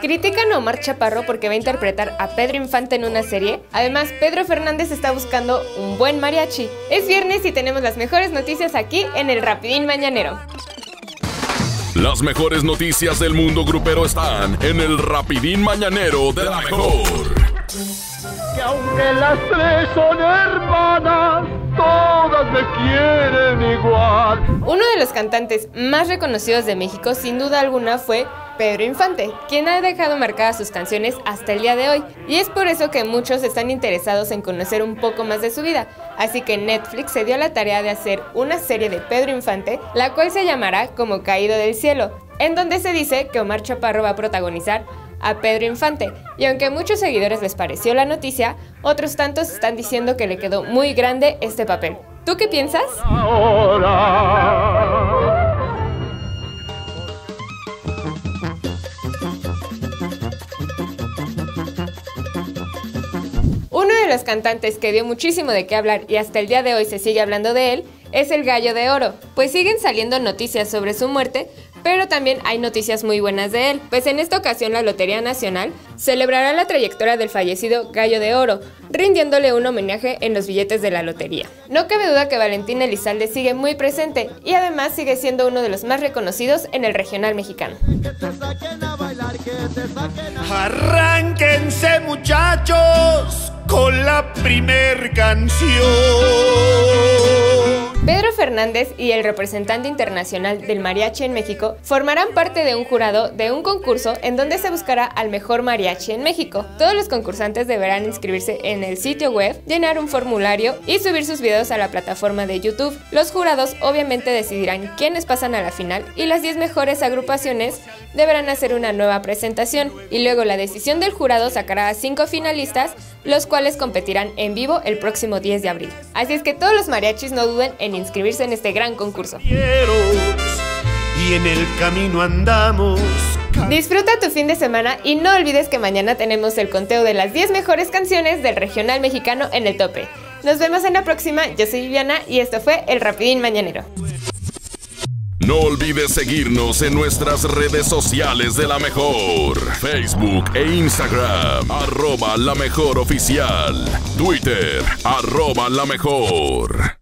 Critican a Omar Chaparro porque va a interpretar a Pedro Infante en una serie. Además, Pedro Fernández está buscando un buen mariachi. Es viernes y tenemos las mejores noticias aquí en el Rapidín Mañanero. Las mejores noticias del mundo grupero están en el Rapidín Mañanero de la Mejor. Que aunque las tres son hermanas, todas me quieren igual. Uno de los cantantes más reconocidos de México, sin duda alguna, fue Pedro Infante, quien ha dejado marcadas sus canciones hasta el día de hoy, y es por eso que muchos están interesados en conocer un poco más de su vida, así que Netflix se dio la tarea de hacer una serie de Pedro Infante, la cual se llamará Como Caído del Cielo, en donde se dice que Omar Chaparro va a protagonizar a Pedro Infante, y aunque a muchos seguidores les pareció la noticia, otros tantos están diciendo que le quedó muy grande este papel. ¿Tú qué piensas? Uno de los cantantes que dio muchísimo de qué hablar y hasta el día de hoy se sigue hablando de él es el Gallo de Oro, pues siguen saliendo noticias sobre su muerte, pero también hay noticias muy buenas de él, pues en esta ocasión la Lotería Nacional celebrará la trayectoria del fallecido Gallo de Oro, rindiéndole un homenaje en los billetes de la lotería. No cabe duda que Valentín Elizalde sigue muy presente y además sigue siendo uno de los más reconocidos en el regional mexicano. Arránquense muchachos con la primer canción. Fernández y el representante internacional del mariachi en México formarán parte de un jurado de un concurso en donde se buscará al mejor mariachi en México. Todos los concursantes deberán inscribirse en el sitio web, llenar un formulario y subir sus videos a la plataforma de YouTube. Los jurados obviamente decidirán quiénes pasan a la final y las 10 mejores agrupaciones deberán hacer una nueva presentación y luego la decisión del jurado sacará a 5 finalistas los cuales competirán en vivo el próximo 10 de abril. Así es que todos los mariachis no duden en inscribirse en este gran concurso. Y en el camino andamos. Disfruta tu fin de semana y no olvides que mañana tenemos el conteo de las 10 mejores canciones del regional mexicano en el tope. Nos vemos en la próxima, yo soy Viviana y esto fue El Rapidín Mañanero. No olvides seguirnos en nuestras redes sociales de la mejor. Facebook e Instagram. Arroba la mejor oficial. Twitter. Arroba la mejor.